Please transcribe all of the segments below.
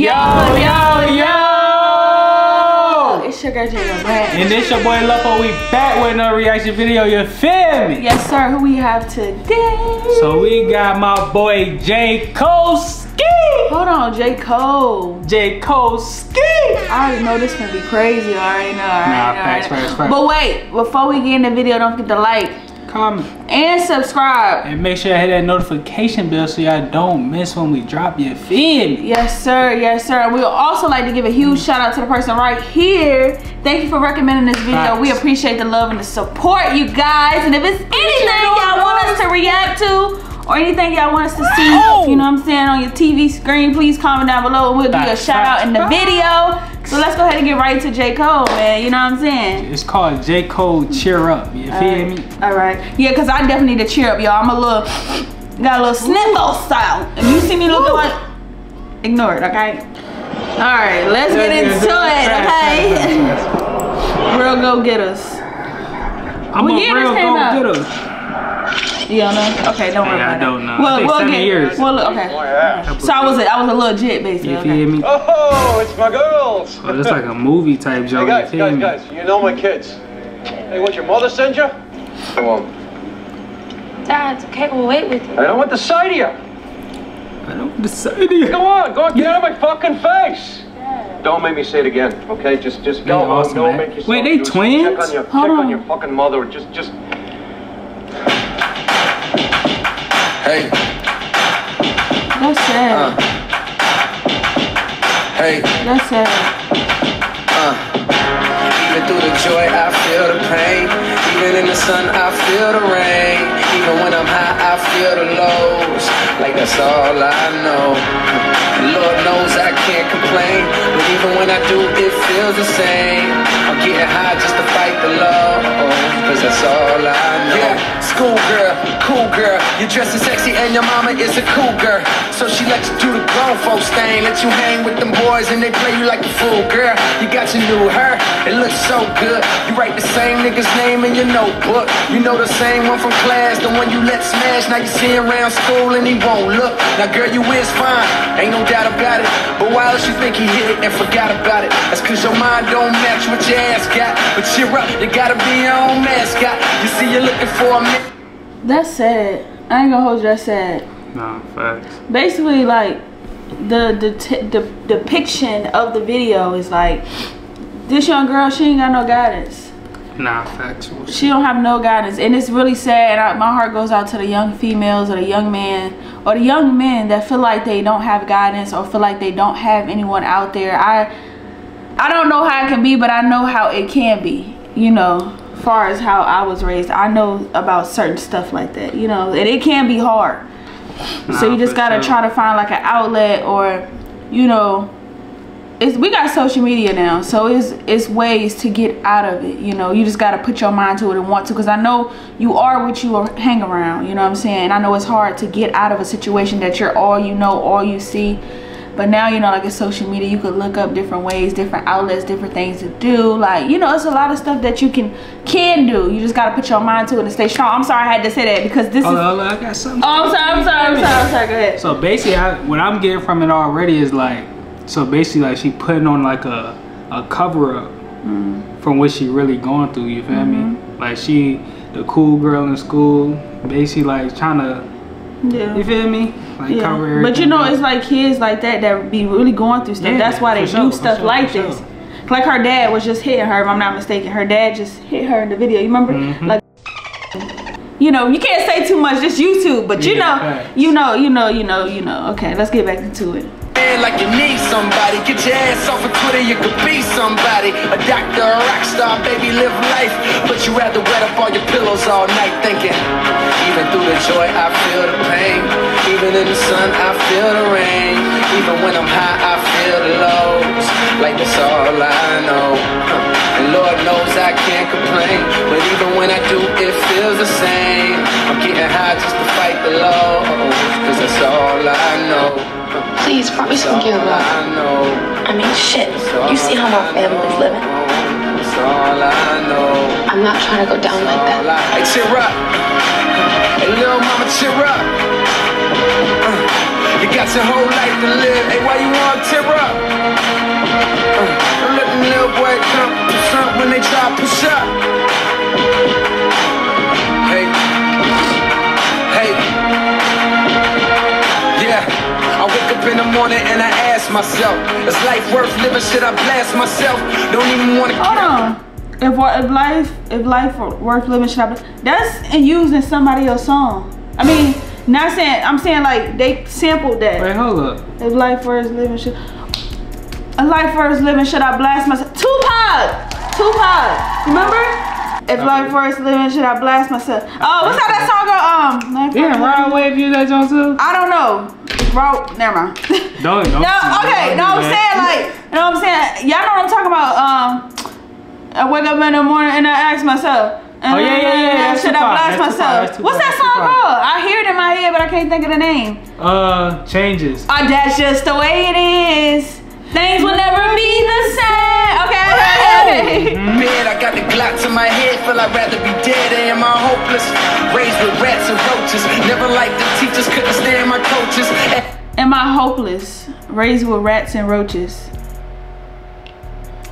Yo, yo, yo! It's your girl Jada. And this your boy Lupo. We back with another reaction video. You feel me? Yes, sir. Who we have today? So we got my boy J. Cole Ski. Hold on, J. Cole. J. Cole Ski. I already know this gonna be crazy. I already know. I already Nah, know, facts, facts, facts. But wait, before we get in the video, don't forget to like Comment. and subscribe. And make sure you hit that notification bell so y'all don't miss when we drop your feel me? Yes, sir. Yes, sir. We would also like to give a huge shout out to the person right here. Thank you for recommending this video. We appreciate the love and the support, you guys. And if it's anything y'all want us to react to or anything y'all want us to see, you know what I'm saying, on your TV screen, please comment down below and we'll give you a shout out in the video. So let's go ahead and get right to J. Cole, man. You know what I'm saying? It's called J. Cole Cheer Up. You feel me? All right. Yeah, because I definitely need to cheer up, y'all. I'm a little, got a little sniffle style. If you see me looking like, ignore it, okay? All right, let's get into it, okay? Real go getters. I'm What a real this came out? Go getter. You don't know? Okay, don't worry Hey, I about it. don't know. Well, I we'll get, years. Well, okay. So I was a, I was a legit basically. You Okay. feel me? Oh, it's my girls. Oh, it's like a movie type hey joke. guys, guys, me? guys, you know my kids. Hey, what your mother send you? Come on. Dad, it's okay, we'll wait with you. I don't want the sight of you. I don't decide it. Go on, go on, get out of my fucking face. Don't make me say it again, okay? Just, just go. They awesome, don't man. make yourself Wait, they twins? Check on your, Hold check on. on. your fucking mother. Just, just. Hey, That's sad. hey, That's sad. uh. Even through the joy, I feel the pain. Even in the sun, I feel the rain. Even when I'm high, I feel the lows. Like that's all I know. Lord knows I can't complain. But even when I do, it feels the same. I'm getting high just to fight the law. Cause that's all I know. Yeah, school girl, cool girl. You're dressing sexy and your mama is a cool girl. So she lets you do the grown folks thing. Let you hang with them boys and they play you like a fool, girl. You got your new hair, it looks so good. You write the same nigga's name in your notebook. You know the same one from class, the one you let smash. Now you see him around school and he won't look. Now, girl, you is fine, ain't no doubt about it. But why else you think he hit it and forgot about it? That's cause your mind don't match what your ass got. But cheer up, you gotta be your own mascot. You see, you're looking for a man. That's sad. I ain't gonna hold you. That's sad. Nah, facts. basically like the the the depiction of the video is like this young girl she ain't got no guidance Nah, facts. she don't have no guidance and it's really sad and I, my heart goes out to the young females or the young man or the young men that feel like they don't have guidance or feel like they don't have anyone out there i i don't know how it can be but i know how it can be you know far as how i was raised i know about certain stuff like that you know and it can be hard. So you just gotta sure. try to find like an outlet or you know it's we got social media now so it's it's ways to get out of it you know. You just gotta put your mind to it and want to because i know you are what you are hang around you know what i'm saying? I know it's hard to get out of a situation that you're all you know all you see but now you know like it's social media you could look up different ways different outlets different things to do like you know it's a lot of stuff that you can can do you just gotta put your mind to it and stay strong i'm sorry i had to say that because this Hold is on, I got something. Oh, I'm sorry, I'm sorry, I'm sorry, I'm sorry. Go ahead. So basically, I, what I'm getting from it already is like, so basically, like she putting on like a a cover up Mm. from what she really going through. You feel Mm-hmm. me? Like she, the cool girl in school, basically like trying to, Yeah. you feel me? Like Yeah. But you know, up. it's like kids like that that be really going through stuff. Yeah, That's why they do sure, stuff sure, like this. sure. Like her dad was just hitting her, if I'm not mistaken. Her dad just hit her in the video. You remember? Mhm. Like you know, you can't say too much, just YouTube. But you Yeah, know, facts. you know, you know, you know, you know. Okay, let's get back into it. Like you need somebody. Get your ass off of Twitter, you could be somebody. A doctor, a rock star, baby, live life. But you rather wet up all your pillows all night thinking. Even through the joy, I feel the pain. Even in the sun, I feel the rain. Even when I'm high, I feel the lows. Like that's all I know. And Lord knows I can't complain. But even when I do, it feels the same. I'm getting high just to fight the lows. Cause that's all I know. Please, promise to give up. I mean, shit. You see how my family's living. I'm not trying to go down like that. Hey, cheer up. Hey, little mama, cheer up. Uh, You got your whole life life to live. Hey, why you want to tear up? Uh, morning and I ask myself, is life worth living? Should I blast myself? Don't even wanna Hold on. If, wa- if life if life worth living, should I? That's used in somebody else's song. I mean, not saying I'm saying like they sampled that. Wait, hold up. If life worth living, should a life worth living? Should I blast myself? Tupac, Tupac. Remember? If life worth living, should I blast myself? Oh, what's how that song go? Um, life Yeah, worth Rod. Wave you that John too? I don't know. Bro, never mind. Don't, don't. No, okay, no, I'm saying like, you know what I'm saying? Y'all know what I'm talking about. Um, I wake up in the morning and I ask myself, Oh, yeah, yeah, yeah, that's should I blast myself? What's that song called? I hear it in my head, but I can't think of the name. Uh, changes. Oh, that's just the way it is. Things will never be the same. Okay. I got the Glock to my head, feel I'd rather be dead. Am I hopeless? Raised with rats and roaches. Never liked the teachers, couldn't stand my coaches. Am I hopeless? Raised with rats and roaches.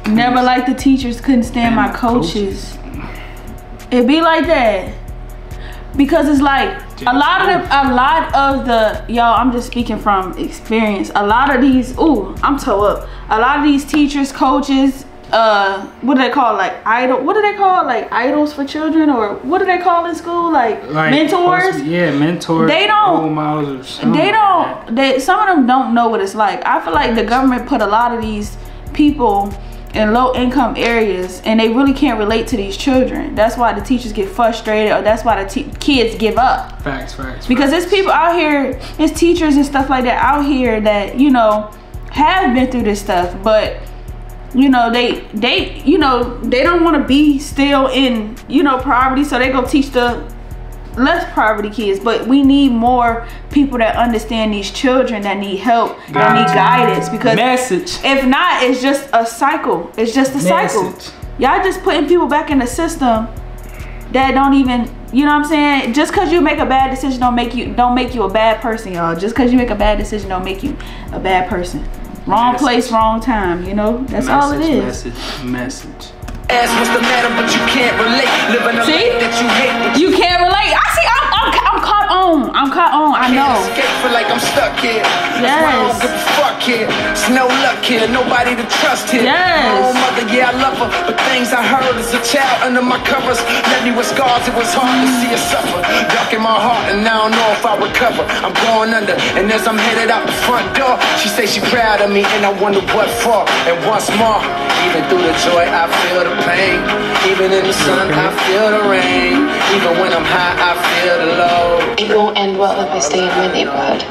Never liked the teachers, couldn't stand my coaches. It be like that. Because it's like a lot of the a lot of the y'all, I'm just speaking from experience. A lot of these, ooh, I'm toe up. A lot of these teachers, coaches, uh what do they call like idol what do they call like idols for children or what do they call in school? Like, Like mentors? be- Yeah, mentors. They don't- Role models or they don't they some of them don't know what it's like i feel like the government put a lot of these people in low income areas and they really can't relate to these children that's why the teachers get frustrated or that's why the te- kids give up Facts, facts. because facts. there's people out here there's teachers and stuff like that out here that you know have been through this stuff but you know they they you know they don't want to be still in you know poverty so they go teach the less poverty kids. But we need more people that understand these children that need help that need guidance because Message. if not it's just a cycle. It's just a cycle. Y'all just putting people back in the system that don't even you know what I'm saying? Just because you make a bad decision don't make you don't make you a bad person y'all. Just because you make a bad decision don't make you a bad person wrong Message. place wrong time you know that's all it is Message, message. Ask what's the matter, but you can't relate. Living a See? life that you hate, you can't relate I see I'm, I'm, I'm caught on I'm caught on I can't know escape. Feel like I'm stuck here. That's why I don't Yes. Give here. It's no luck here, nobody to trust here. Yes. My own mother, yeah, I love her, but things I heard as a child under my covers left me with scars. It was hard to see her suffer. Dark in my heart, and I don't know if I recover. I'm going under, and as I'm headed out the front door, she say she proud of me, and I wonder what for. And once more, even through the joy, I feel the pain. Even in the sun, I feel the rain. Even when I'm high, I feel the low. It won't end well if I stay in my neighborhood.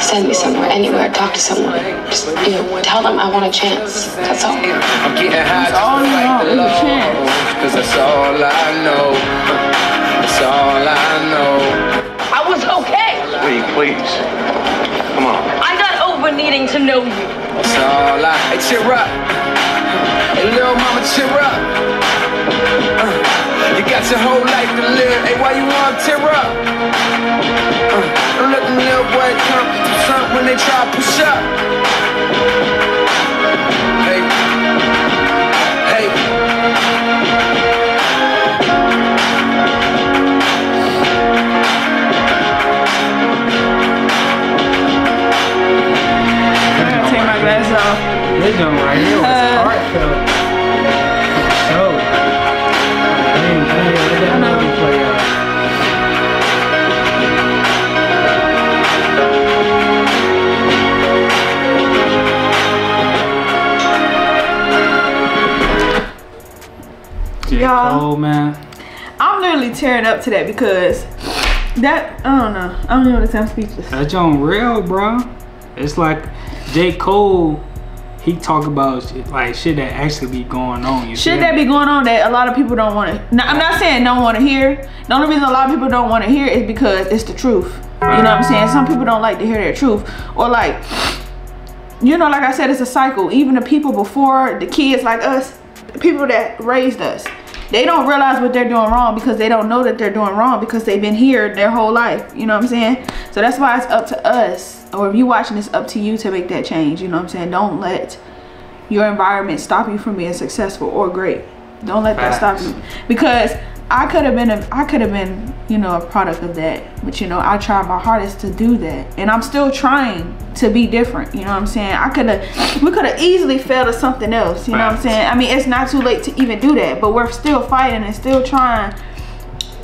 Send me somewhere, anywhere, talk to someone. Just, you know, tell them I want a chance. That's all. I'm getting high just all to you fight want the is a chance. Cause that's all I know. That's all I know. I was okay. Lee, please. Come on. I got over needing to know you. That's all I Hey, cheer up. Hey, little mama, cheer up. Uh, you got your whole life to live. Hey, why you wanna tear up? Uh, don't let them little boy come to front when they try to push up. Hey. Hey. I gotta take my glasses off This joint right here Y'all. Oh, man. I'm literally tearing up to that because that I don't know I don't know what to say I'm speechless That joint real, bro. It's like J. Cole. He talk about shit, like shit that actually be going on. You shit that me? be going on that a lot of people don't want to. I'm not saying don't want to hear. The only reason a lot of people don't want to hear is because it's the truth. You know what I'm saying? Some people don't like to hear their truth, or like, you know, like I said, it's a cycle. Even the people before the kids like us, the people that raised us, they don't realize what they're doing wrong because they don't know that they're doing wrong because they've been here their whole life. You know what I'm saying? So that's why it's up to us, or if you're watching, it's up to you to make that change. You know what I'm saying? Don't let your environment stop you from being successful or great. Don't let that stop you because I could have been a, I could have been you know a product of that but you know I tried my hardest to do that and I'm still trying to be different you know what I'm saying I could have we could have easily failed at something else you know what I'm saying I mean it's not too late to even do that but we're still fighting and still trying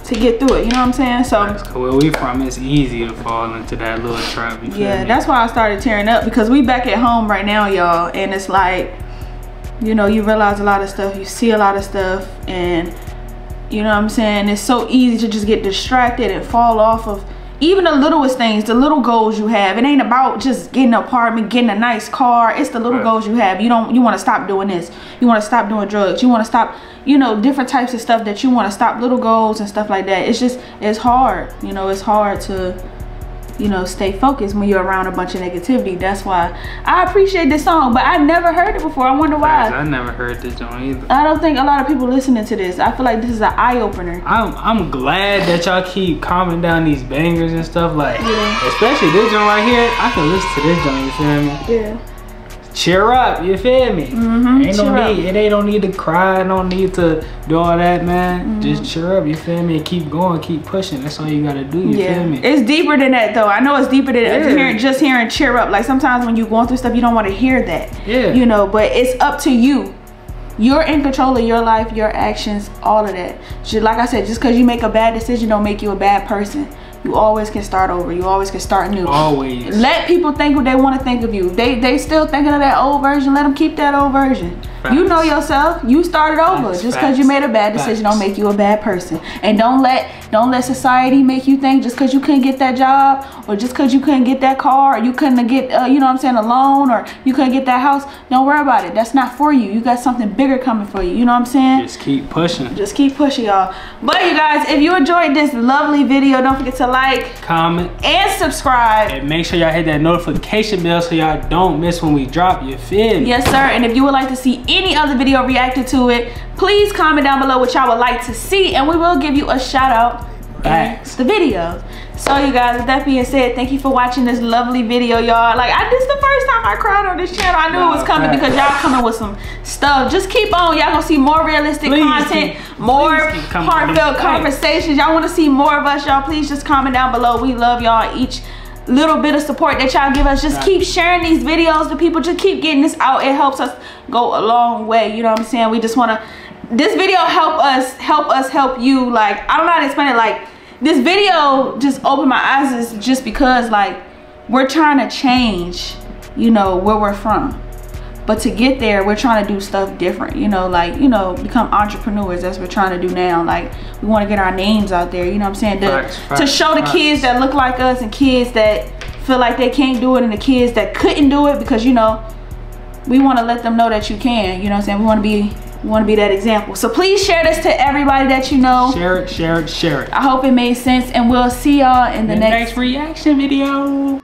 to get through it you know what I'm saying so Where we from, it's easy to fall into that little trap. Yeah me? that's why I started tearing up because we back at home right now y'all and it's like you know you realize a lot of stuff you see a lot of stuff and you know what I'm saying? It's so easy to just get distracted and fall off of even the littlest things the little goals you have. It ain't about just getting an apartment getting a nice car. It's the little Right. goals you have. You don't you want to stop doing this. You want to stop doing drugs. You want to stop you know different types of stuff that you want to stop little goals and stuff like that. It's just it's hard. You know it's hard to you know, stay focused when you're around a bunch of negativity. That's why I appreciate this song, but I never heard it before. I wonder why. I never heard this joint either. I don't think a lot of people listening to this. I feel like this is an eye opener. I'm I'm glad that y'all keep calming down these bangers and stuff like, Yeah. especially this joint right here. I can listen to this joint. You feel me? Yeah. Cheer up. You feel me? Mm -hmm, Ain't no cheer up. need. It ain't no need to cry. No need to do all that, man. Mm-hmm. Just cheer up. You feel me? And keep going. Keep pushing. That's all you gotta do. You Yeah, feel me? it's deeper than that though. I know it's deeper than Yeah. hearing, just hearing cheer up. Like sometimes when you're going through stuff, you don't want to hear that. Yeah. You know, but it's up to you. You're in control of your life, your actions, all of that. Just, like I said, just because you make a bad decision, don't make you a bad person. You always can start over. You always can start new. Always. Let people think what they want to think of you. They they still thinking of that old version. Let them keep that old version. You know yourself. You started over. Facts, just because you made a bad decision facts. don't make you a bad person. And don't let don't let society make you think just because you couldn't get that job or just because you couldn't get that car or you couldn't get uh, you know what I'm saying a loan or you couldn't get that house. Don't worry about it. That's not for you. You got something bigger coming for you. You know what I'm saying? Just keep pushing. Just keep pushing y'all. But you guys, if you enjoyed this lovely video, don't forget to like Comment. and subscribe. And make sure y'all hit that notification bell so y'all don't miss when we drop. You feel me? Yes, sir. And if you would like to see any other video reacted to it, please comment down below what y'all would like to see, and we will give you a shout out in the video. So, you guys, with that being said, thank you for watching this lovely video, y'all. Like, I this is the first time I cried on this channel. I knew it was coming because y'all coming with some stuff. Just keep on. Y'all gonna see more realistic Please content, keep- more please keep coming with heartfelt conversations. Y'all want to see more of us, y'all? Please just comment down below. We love y'all each little bit of support that y'all give us. Just Right. keep sharing these videos to people. Just keep getting this out. It helps us go a long way you know what i'm saying? We just want to this video help us help us help you like i don't know how to explain it like this video just opened my eyes is just because like we're trying to change you know where we're from but to get there we're trying to do stuff different you know like you know become entrepreneurs that's what we're trying to do now like we want to get our names out there you know what i'm saying to, Facts, to show the facts. kids that look like us and kids that feel like they can't do it and the kids that couldn't do it because you know we want to let them know that you can you know what i'm saying we want to be we want to be that example so please share this to everybody that you know Share it, share it, share it. i hope it made sense and we'll see y'all in the The next next reaction video.